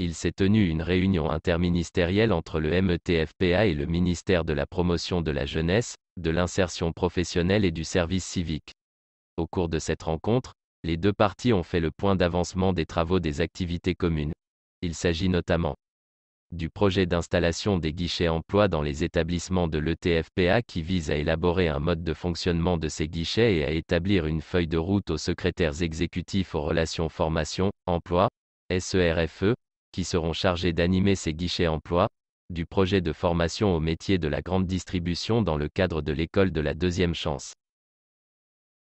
il s'est tenu une réunion interministérielle entre le METFPA et le ministère de la Promotion de la Jeunesse, de l'Insertion professionnelle et du Service civique. Au cours de cette rencontre, les deux parties ont fait le point d'avancement des travaux des activités communes. Il s'agit notamment du projet d'installation des guichets emploi dans les établissements de l'ETFPA qui vise à élaborer un mode de fonctionnement de ces guichets et à établir une feuille de route aux secrétaires exécutifs aux relations formation, emploi, SERFE, qui seront chargés d'animer ces guichets emploi, du projet de formation au métier de la grande distribution dans le cadre de l'école de la deuxième chance.